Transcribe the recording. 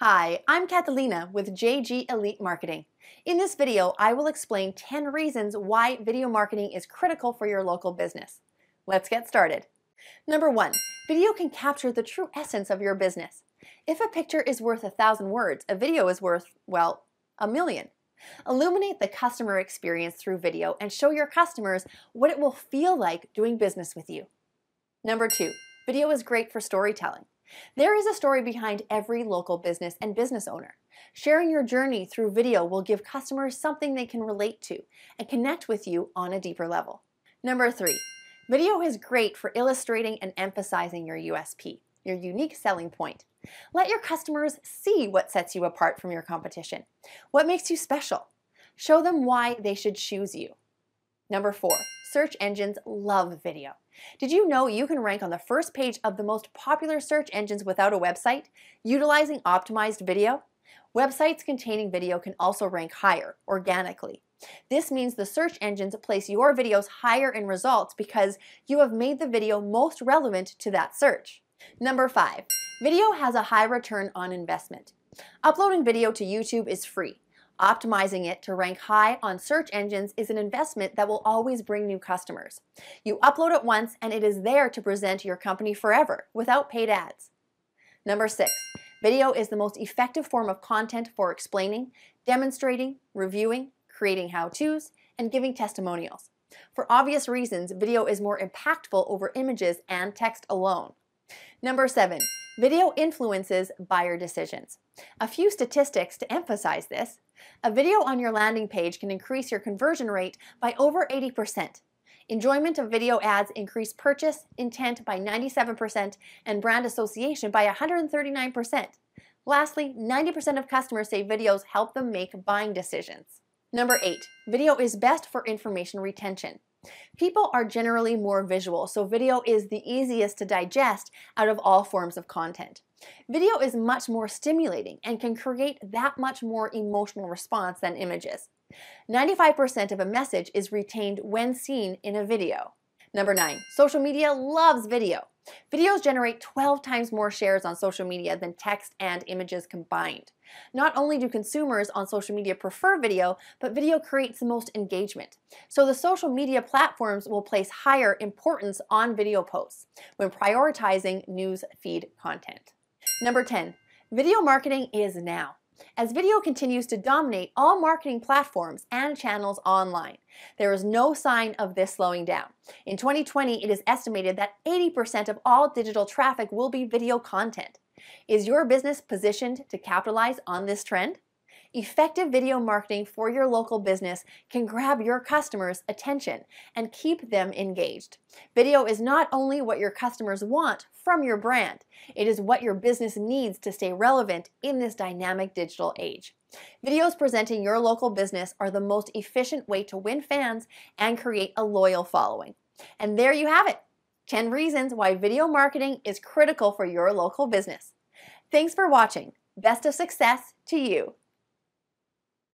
Hi, I'm Catalina with JG Elite Marketing. In this video, I will explain 10 reasons why video marketing is critical for your local business. Let's get started. Number one, video can capture the true essence of your business. If a picture is worth a thousand words, a video is worth, well, a million. Illuminate the customer experience through video and show your customers what it will feel like doing business with you. Number two, video is great for storytelling. There is a story behind every local business and business owner. Sharing your journey through video will give customers something they can relate to and connect with you on a deeper level. Number three, video is great for illustrating and emphasizing your USP, your unique selling point. Let your customers see what sets you apart from your competition. What makes you special? Show them why they should choose you. Number four, search engines love video. Did you know you can rank on the first page of the most popular search engines without a website, utilizing optimized video? Websites containing video can also rank higher, organically. This means the search engines place your videos higher in results because you have made the video most relevant to that search. Number five, video has a high return on investment. Uploading video to YouTube is free. Optimizing it to rank high on search engines is an investment that will always bring new customers. You upload it once and it is there to present your company forever without paid ads. Number six, video is the most effective form of content for explaining, demonstrating, reviewing, creating how-tos, and giving testimonials. For obvious reasons, video is more impactful over images and text alone. Number seven, video influences buyer decisions. A few statistics to emphasize this. A video on your landing page can increase your conversion rate by over 80%. Enjoyment of video ads increase purchase intent by 97% and brand association by 139%. Lastly, 90% of customers say videos help them make buying decisions. Number eight, video is best for information retention. People are generally more visual, so video is the easiest to digest out of all forms of content. Video is much more stimulating and can create that much more emotional response than images. 95% of a message is retained when seen in a video. Number nine, social media loves video. Videos generate 12 times more shares on social media than text and images combined. Not only do consumers on social media prefer video, but video creates the most engagement. So the social media platforms will place higher importance on video posts when prioritizing news feed content. Number 10, video marketing is now. As video continues to dominate all marketing platforms and channels online, there is no sign of this slowing down. In 2020, it is estimated that 80% of all digital traffic will be video content. Is your business positioned to capitalize on this trend? Effective video marketing for your local business can grab your customers' attention and keep them engaged. Video is not only what your customers want from your brand, it is what your business needs to stay relevant in this dynamic digital age. Videos presenting your local business are the most efficient way to win fans and create a loyal following. And there you have it 10 reasons why video marketing is critical for your local business. Thanks for watching. Best of success to you.